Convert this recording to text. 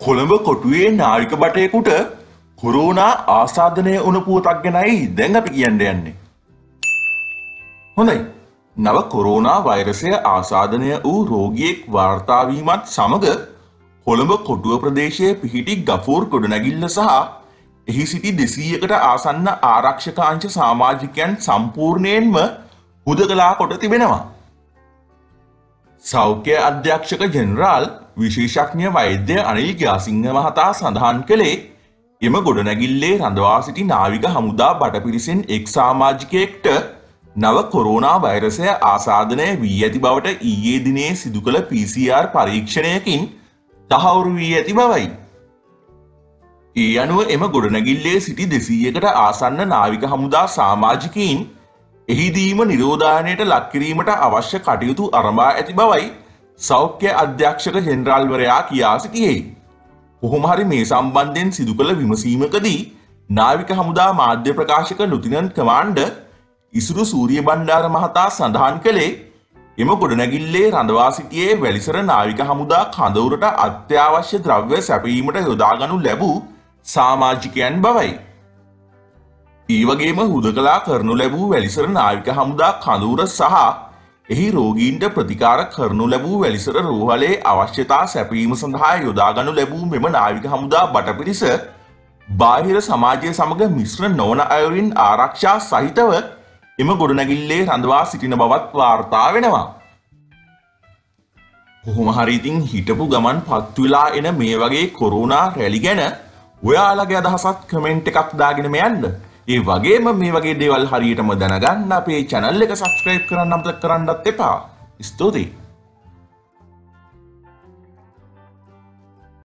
කොළඹ කොටුවේ නාවික බටයකුට කොරෝනා ආසාධනය වන පුවතක් ගැනයි දැන් අපි කියන්න යන්නේ. හොඳයි නව කොරෝනා වෛරසය ආසාධනය වූ රෝගියෙක් වාර්තාවීමත් සමඟ කොළඹ කොටුව ප්‍රදේශය පිහිටි ගෆෝර් ගොඩනැගිල්ල සහ එහි සිටි දෙසීයකට ආසන්න ආරක්ෂකාංශ සාමාජිකයන් සම්පූර්ණයෙන්ම හුදකලා කොට තිබෙනවා. සෞඛ්‍ය අධ්‍යක්ෂක ජෙනරාල් විශේෂඥ වෛද්‍ය අනිල් ග්‍යාසිංහ මහතා සඳහන් කළේ එම ගොඩනැගිල්ලේ රඳවා සිටි නාවික හමුදා බටපිරිසෙන් එක් සාමාජිකයෙක්ට නව කොරෝනා වෛරසය ආසාධනය වී ඇති බවට ඊයේ දිනේ සිදු කළ PCR පරීක්ෂණයකින් තහවුරු වී ඇති බවයි. ඒ අනුව එම ගොඩනැගිල්ලේ සිටි දෙසීයකට ආසන්න නාවික හමුදා සාමාජිකයින් එහිදීම නිරෝධානයට ලක්කිරීමට අවශ්‍ය කටයුතු අරඹා ඇති බවයි සෞඛ්‍ය අධ්‍යක්ෂක ජෙනරාල්වරයා කියා සිටියේ. කොහොමහරි මේ සම්බන්ධයෙන් සිදු කළ විමසීමකදී නාවික හමුදා මාධ්‍ය ප්‍රකාශක ලුතිනන් කමාන්්ඩ ඉසුරු සූරිය බණ්ඩාර මහතා සඳහන් කළේ එම ගොඩනැගිල්ලේ රඳවා සිටියේ වැලිසර නාවික හමුදා කඳවුරට අත්‍යවශ්‍ය ද්‍රව්‍ය සැපීමට යොදාගනු ලැබූ සාමාජිකයන් බවයි. ඒ වගේම හුදකලා කරනු ලැබූ වැලිසර නාවික හමුදා කඳවුර සහ එහි රෝගීන්ට ප්‍රතිකාර කරනු ලැබූ වැලිසර රෝහලේ අවශ්‍යතා සැපීම සඳහා යොදාගනු ලැබූ මෙම නාවික හමුදා බටපිරිස බාහිර සමාජය සමඟ මිශ්‍ර නොවන අයුරින් ආරක්ෂා සහිතව එම ගොඩනැගිල්ලේ රඳවා සිටින බවත් වාර්තා වෙනවා. කොහොම හරිඉතින් හිටපු ගමන් පත්වෙලා එන මේ වගේ කොරුණා රැලි ගැන ඔයාලගේ අදහසත් කමෙන්ට් එකක් දාගෙනම යන්න ඒ වගේම මේ වගේ දේවල් හරියටම දැනගන්න අපේ චැනල් එක සබස්ක්‍රයිබ් කරන්න අමතක කරන්නත් එපා. ස්තුතියි.